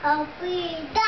我不知道